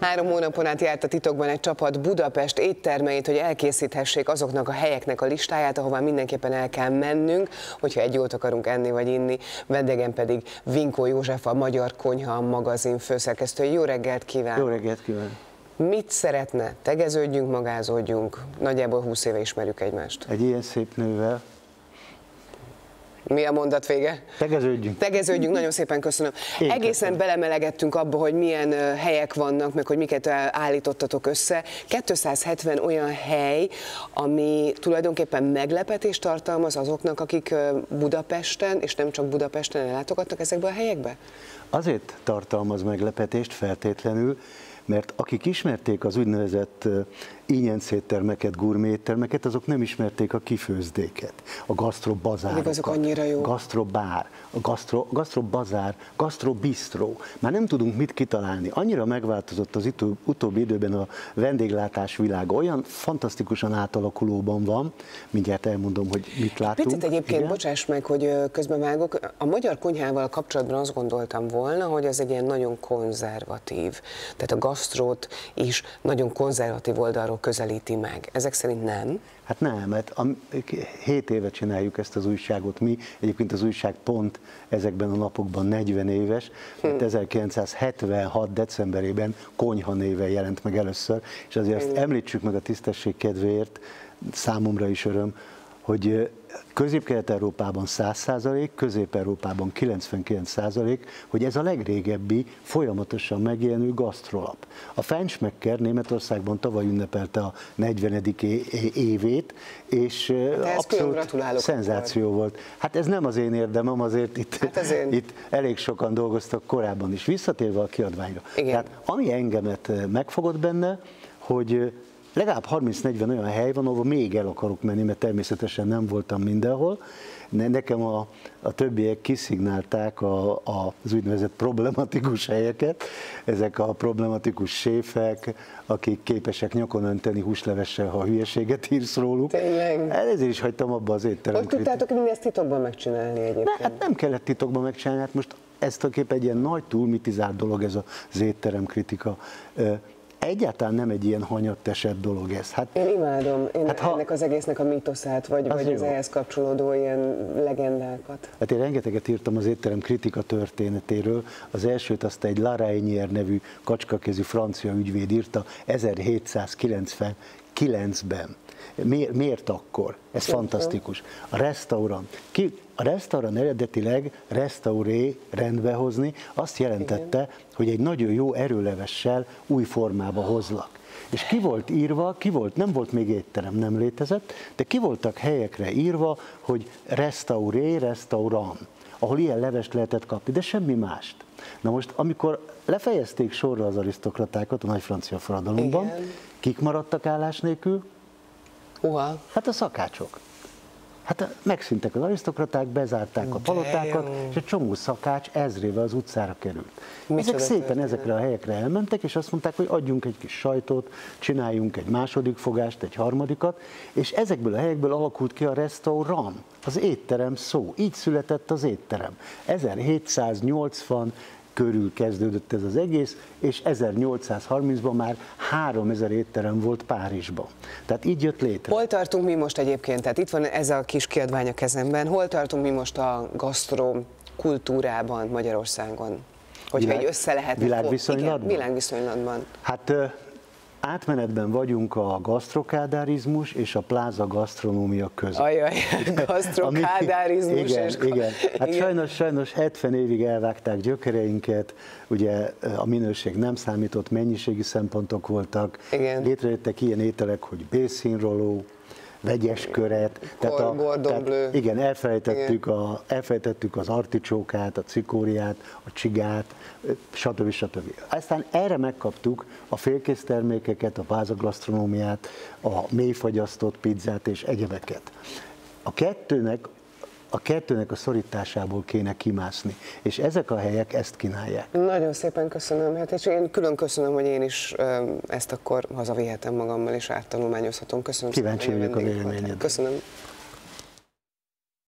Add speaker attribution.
Speaker 1: Három hónapon át járt a titokban egy csapat Budapest éttermeit, hogy elkészíthessék azoknak a helyeknek a listáját, ahová mindenképpen el kell mennünk, hogyha egy jót akarunk enni vagy inni. Vendégem pedig Vinkó József, a Magyar Konyha magazin főszerkesztője. Jó reggelt kívánok!
Speaker 2: Jó reggelt kívánok!
Speaker 1: Mit szeretne? Tegeződjünk, magázódjunk? Nagyjából 20 éve ismerjük egymást.
Speaker 2: Egy ilyen szép nővel
Speaker 1: mi a mondat vége?
Speaker 2: Tegeződjünk.
Speaker 1: Tegeződjünk, nagyon szépen köszönöm. Én Egészen köszönöm. belemelegettünk abba, hogy milyen helyek vannak, meg hogy miket állítottatok össze. 270 olyan hely, ami tulajdonképpen meglepetést tartalmaz azoknak, akik Budapesten, és nem csak Budapesten ellátogatnak ezekbe a helyekbe?
Speaker 2: Azért tartalmaz meglepetést feltétlenül, mert akik ismerték az úgynevezett ínyenszéttermeket, gurméttermeket, azok nem ismerték a kifőzdéket, a gasztrobazárokat, azok
Speaker 1: annyira jó.
Speaker 2: gasztrobár, a gasztro, gasztrobazár, gasztrobistró. Már nem tudunk mit kitalálni. Annyira megváltozott az utó, utóbbi időben a vendéglátás világ, olyan fantasztikusan átalakulóban van, mindjárt elmondom, hogy mit látunk.
Speaker 1: Picit egyébként, Igen? bocsáss meg, hogy közbevágok, a magyar konyhával kapcsolatban azt gondoltam volna, hogy ez egy ilyen nagyon konzervatív, tehát a gasztrót is nagyon konzervatív oldalról közelíti meg. Ezek szerint nem?
Speaker 2: Hát nem, mert a, 7 éve csináljuk ezt az újságot mi, egyébként az újság pont ezekben a napokban 40 éves, mert hm. 1976. decemberében konyha néven jelent meg először, és azért ezt említsük meg a tisztesség kedvéért, számomra is öröm, hogy Közép-Kelet-Európában 100%, Közép-Európában 99%, hogy ez a legrégebbi, folyamatosan megjelenő gasztrolap. A Feinschmecker Németországban tavaly ünnepelte a 40. évét, és
Speaker 1: De abszolút
Speaker 2: szenzáció volt. Hát ez nem az én érdemem, azért itt, hát én... itt elég sokan dolgoztak korábban is. Visszatérve a kiadványra. Igen. Tehát ami engemet megfogott benne, hogy legalább 30-40 olyan hely van, ahol még el akarok menni, mert természetesen nem voltam mindenhol. Nekem a, a többiek kiszignálták a, a, az úgynevezett problematikus helyeket, ezek a problematikus séfek, akik képesek nyakon önteni húslevessel, ha hülyeséget írsz róluk.
Speaker 1: Tényleg?
Speaker 2: Ezért is hagytam abba az étterem.
Speaker 1: Hogy tudtátok ezt titokban megcsinálni egyébként?
Speaker 2: Ne, hát nem kellett titokban megcsinálni, hát most ez tulajdonképpen egy ilyen nagy túlmitizált dolog ez az étterem kritika egyáltalán nem egy ilyen hanyattesett dolog ez.
Speaker 1: Hát, én imádom én hát ha, ennek az egésznek a mítoszát, vagy az, vagy az ehhez kapcsolódó ilyen legendákat.
Speaker 2: Hát én rengeteget írtam az étterem kritika történetéről. Az elsőt azt egy Laraynier nevű kacskakezű francia ügyvéd írta 1799-ben. Miért, miért akkor? Ez fantasztikus. A restaurant. Ki, a restaurant eredetileg restauré rendbehozni azt jelentette, Igen. hogy egy nagyon jó erőlevessel új formába hozlak. És ki volt írva, ki volt, nem volt még étterem, nem létezett, de ki voltak helyekre írva, hogy restauré, restaurant, ahol ilyen levest lehetett kapni, de semmi mást. Na most, amikor lefejezték sorra az arisztokratákat a nagy francia forradalomban, Igen. kik maradtak állás nélkül?
Speaker 1: Uha.
Speaker 2: Hát a szakácsok. Hát megszűntek az arisztokraták, bezárták a palotákat, és egy csomó szakács ezrével az utcára került. Micsoda Ezek szépen történet? ezekre a helyekre elmentek, és azt mondták, hogy adjunk egy kis sajtot, csináljunk egy második fogást, egy harmadikat, és ezekből a helyekből alakult ki a restaurant, az étterem szó. Így született az étterem. 1780 körül kezdődött ez az egész, és 1830-ban már 3000 étterem volt Párizsban. Tehát így jött létre.
Speaker 1: Hol tartunk mi most egyébként? Tehát itt van ez a kis kiadvány a kezemben. Hol tartunk mi most a gasztro kultúrában Magyarországon? Hogyha Világ, egy össze lehet
Speaker 2: világviszonylatban?
Speaker 1: Igen, világviszonylatban.
Speaker 2: Hát átmenetben vagyunk a gasztrokádárizmus és a pláza gasztronómia között.
Speaker 1: Ajaj, gasztrokádárizmus
Speaker 2: igen,
Speaker 1: és...
Speaker 2: Igen, hát igen. sajnos, sajnos 70 évig elvágták gyökereinket, ugye a minőség nem számított, mennyiségi szempontok voltak, igen. létrejöttek ilyen ételek, hogy bészínroló, vegyes köret.
Speaker 1: Tehát a, tehát,
Speaker 2: igen, elfelejtettük, igen. A, elfelejtettük az articsókát, a cikóriát, a csigát, stb. stb. Aztán erre megkaptuk a félkész termékeket, a pázagasztronómiát, a mélyfagyasztott pizzát és egyebeket. A kettőnek a kettőnek a szorításából kéne kimászni. És ezek a helyek ezt kínálják.
Speaker 1: Nagyon szépen köszönöm. Hát és én külön köszönöm, hogy én is ezt akkor hazavihetem magammal, és áttanulmányozhatom. Köszönöm
Speaker 2: Kíváncsi vagyok a véleményed.
Speaker 1: Köszönöm.